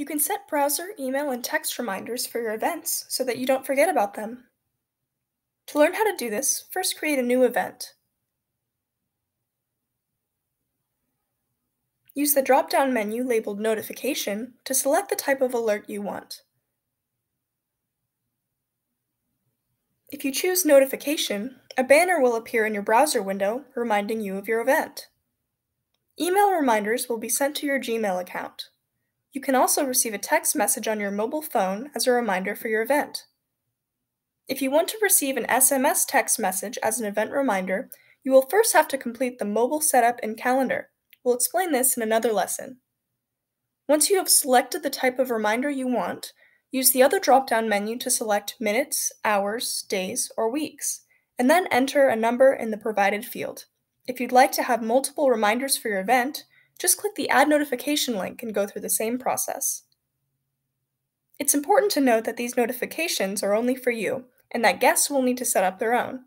You can set browser, email, and text reminders for your events so that you don't forget about them. To learn how to do this, first create a new event. Use the drop-down menu labeled Notification to select the type of alert you want. If you choose Notification, a banner will appear in your browser window reminding you of your event. Email reminders will be sent to your Gmail account. You can also receive a text message on your mobile phone as a reminder for your event. If you want to receive an SMS text message as an event reminder, you will first have to complete the mobile setup in Calendar. We'll explain this in another lesson. Once you have selected the type of reminder you want, use the other drop-down menu to select minutes, hours, days, or weeks, and then enter a number in the provided field. If you'd like to have multiple reminders for your event, just click the Add Notification link and go through the same process. It's important to note that these notifications are only for you, and that guests will need to set up their own.